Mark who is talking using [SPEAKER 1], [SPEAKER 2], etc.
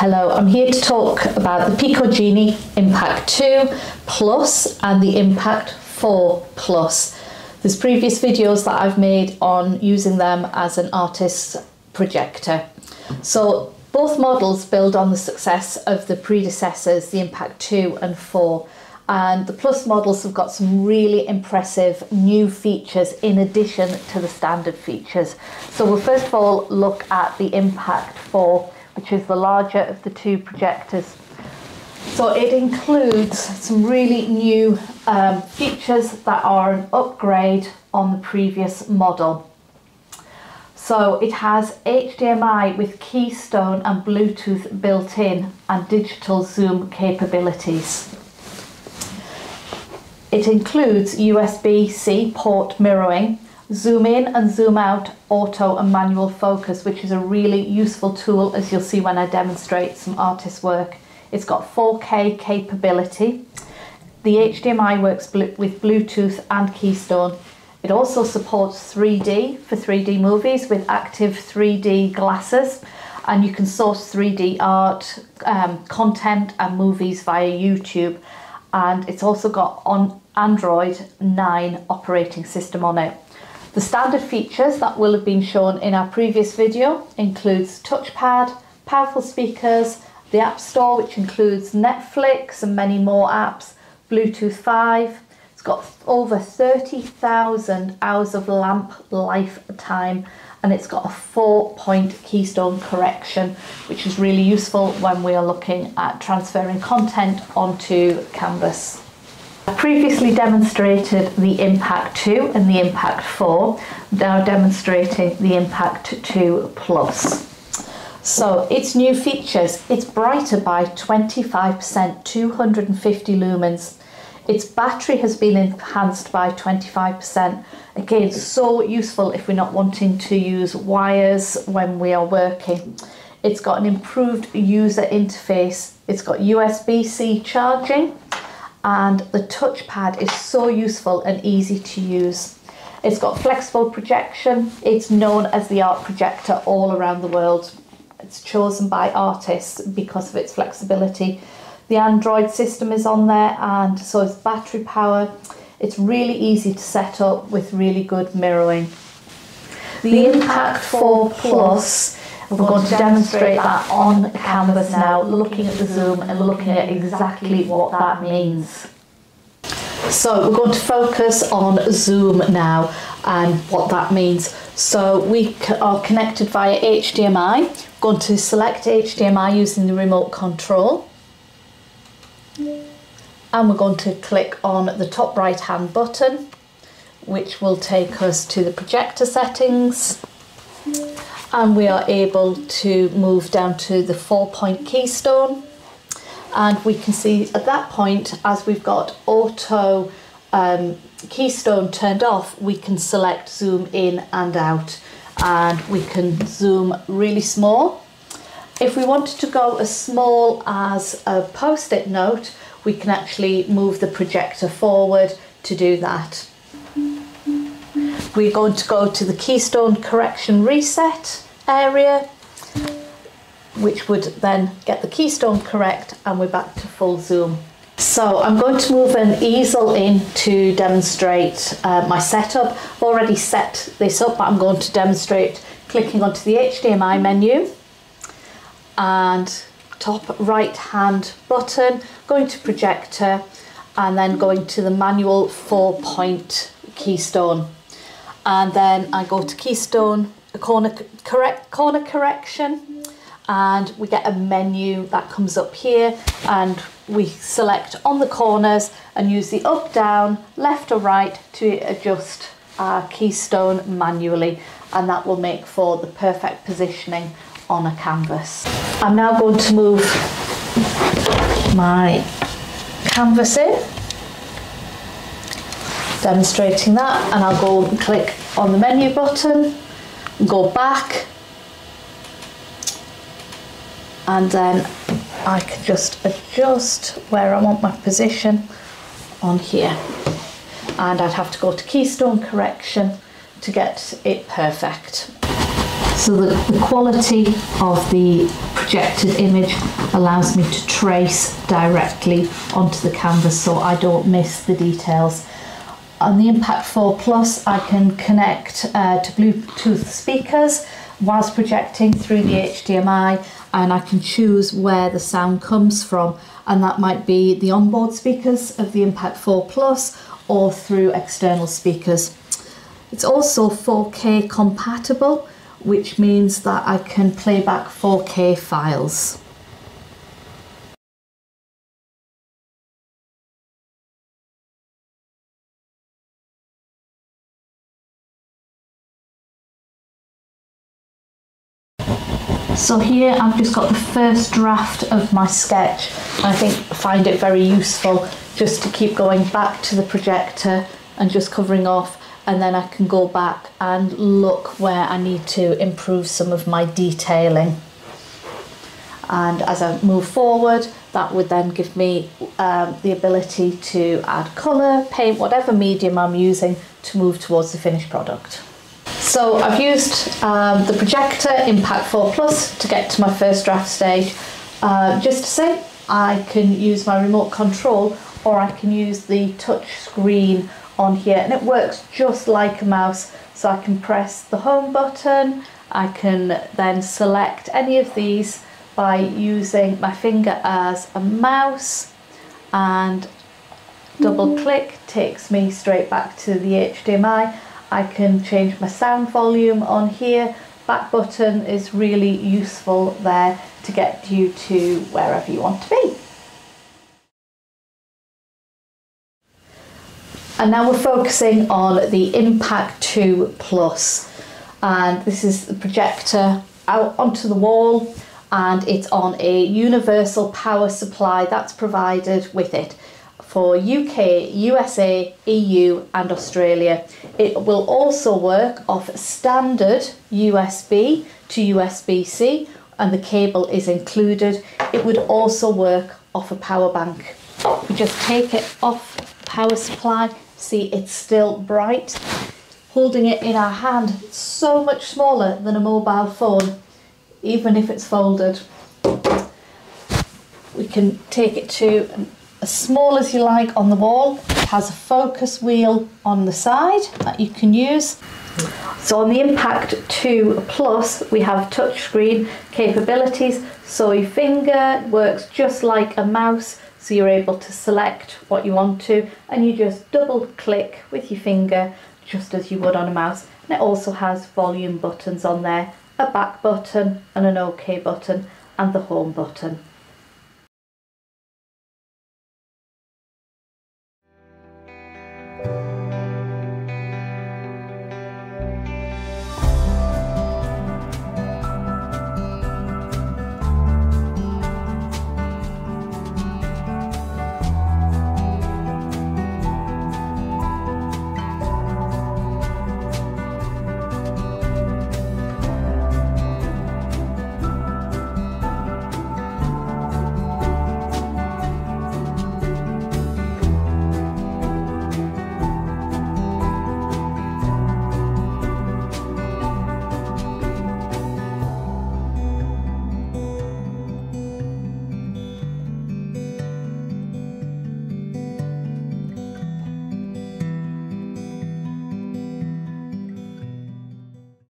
[SPEAKER 1] Hello, I'm here to talk about the Pico Genie Impact 2 Plus and the Impact 4 Plus. There's previous videos that I've made on using them as an artist's projector. So both models build on the success of the predecessors, the Impact 2 and 4 and the Plus models have got some really impressive new features in addition to the standard features. So we'll first of all look at the Impact 4, which is the larger of the two projectors. So it includes some really new um, features that are an upgrade on the previous model. So it has HDMI with Keystone and Bluetooth built in and digital zoom capabilities. It includes USB-C port mirroring, zoom in and zoom out auto and manual focus, which is a really useful tool as you'll see when I demonstrate some artist work. It's got 4K capability. The HDMI works with Bluetooth and Keystone. It also supports 3D for 3D movies with active 3D glasses and you can source 3D art, um, content and movies via YouTube and it's also got on Android 9 operating system on it. The standard features that will have been shown in our previous video includes touchpad, powerful speakers, the App Store which includes Netflix and many more apps, Bluetooth 5, it's got over 30,000 hours of lamp lifetime and it's got a four point keystone correction which is really useful when we are looking at transferring content onto canvas. Previously demonstrated the Impact 2 and the Impact 4, now demonstrating the Impact 2 Plus. So its new features, it's brighter by 25%, 250 lumens. Its battery has been enhanced by 25%. Again, so useful if we're not wanting to use wires when we are working. It's got an improved user interface. It's got USB-C charging and the touchpad is so useful and easy to use. It's got flexible projection. It's known as the art projector all around the world. It's chosen by artists because of its flexibility. The Android system is on there and so is battery power. It's really easy to set up with really good mirroring. The Impact 4 Plus, we're going to demonstrate that on canvas now, looking at the zoom and looking at exactly what that means. So we're going to focus on Zoom now and what that means. So we are connected via HDMI. We're going to select HDMI using the remote control and we're going to click on the top right hand button which will take us to the projector settings and we are able to move down to the four point keystone. And we can see at that point as we've got auto um, keystone turned off we can select zoom in and out. And we can zoom really small. If we wanted to go as small as a post-it note, we can actually move the projector forward to do that. We're going to go to the Keystone Correction Reset area, which would then get the keystone correct and we're back to full zoom. So I'm going to move an easel in to demonstrate uh, my setup. I've already set this up, but I'm going to demonstrate clicking onto the HDMI menu and top right hand button, going to projector and then going to the manual four point keystone. And then I go to keystone, a corner, correct, corner correction. And we get a menu that comes up here. And we select on the corners and use the up, down, left or right to adjust our keystone manually. And that will make for the perfect positioning on a canvas. I'm now going to move my canvas in, demonstrating that, and I'll go and click on the menu button, go back, and then I can just adjust where I want my position on here. And I'd have to go to keystone correction to get it perfect. So the, the quality of the projected image allows me to trace directly onto the canvas so I don't miss the details. On the Impact 4 Plus I can connect uh, to Bluetooth speakers whilst projecting through the HDMI and I can choose where the sound comes from and that might be the onboard speakers of the Impact 4 Plus or through external speakers. It's also 4K compatible which means that I can play back 4K files. So here I've just got the first draft of my sketch. I think find it very useful just to keep going back to the projector and just covering off and then I can go back and look where I need to improve some of my detailing. And as I move forward, that would then give me um, the ability to add colour, paint, whatever medium I'm using to move towards the finished product. So I've used um, the projector Impact 4 Plus to get to my first draft stage. Uh, just to say, I can use my remote control or I can use the touch screen on here. And it works just like a mouse. So I can press the home button, I can then select any of these by using my finger as a mouse. And double click takes me straight back to the HDMI I can change my sound volume on here. Back button is really useful there to get you to wherever you want to be. And now we're focusing on the Impact 2 Plus. And this is the projector out onto the wall and it's on a universal power supply that's provided with it for UK, USA, EU, and Australia. It will also work off standard USB to USB C, and the cable is included. It would also work off a power bank. We just take it off power supply, see it's still bright. Holding it in our hand, it's so much smaller than a mobile phone, even if it's folded. We can take it to as small as you like on the wall. It has a focus wheel on the side that you can use. So on the Impact 2 Plus, we have touchscreen capabilities. So your finger works just like a mouse. So you're able to select what you want to and you just double click with your finger just as you would on a mouse. And it also has volume buttons on there, a back button and an OK button and the home button.